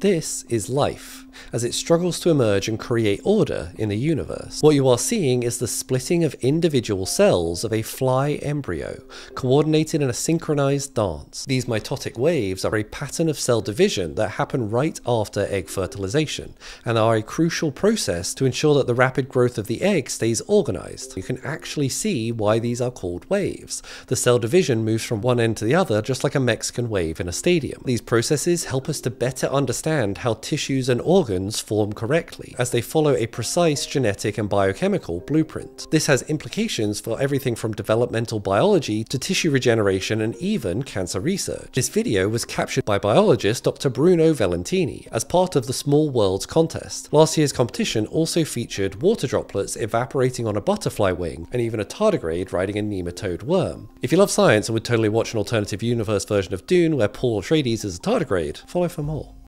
This is life, as it struggles to emerge and create order in the universe. What you are seeing is the splitting of individual cells of a fly embryo, coordinated in a synchronized dance. These mitotic waves are a pattern of cell division that happen right after egg fertilization, and are a crucial process to ensure that the rapid growth of the egg stays organized. You can actually see why these are called waves. The cell division moves from one end to the other just like a Mexican wave in a stadium. These processes help us to better understand understand how tissues and organs form correctly, as they follow a precise genetic and biochemical blueprint. This has implications for everything from developmental biology to tissue regeneration and even cancer research. This video was captured by biologist Dr. Bruno Vellutini as part of the Small Worlds contest. Last year's competition also featured water droplets evaporating on a butterfly wing, and even a tardigrade riding a nematode worm. If you love science and would totally watch an alternative universe version of Dune where Paul Atreides is a tardigrade, follow for more.